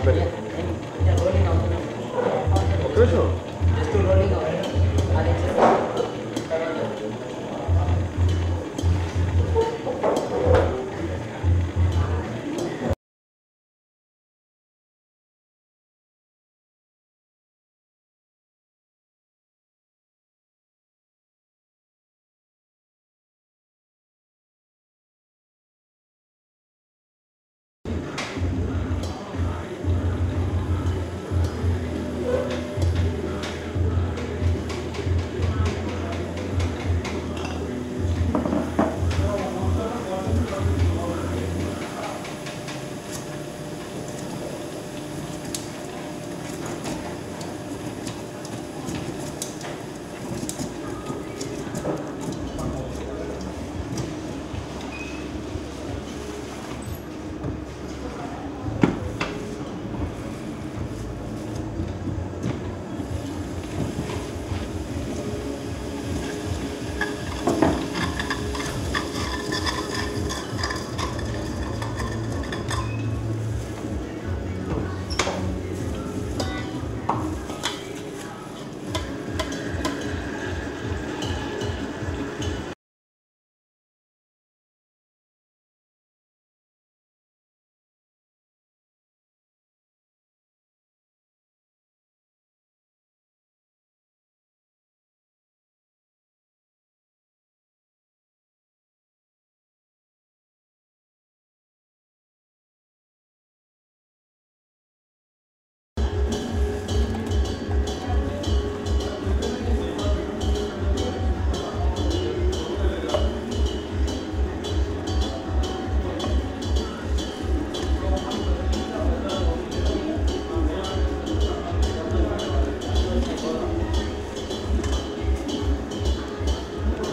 아, 네. 어, 그렇죠.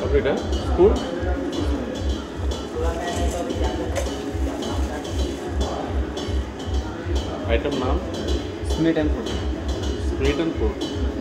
अब बेटा school item नाम split and food split and food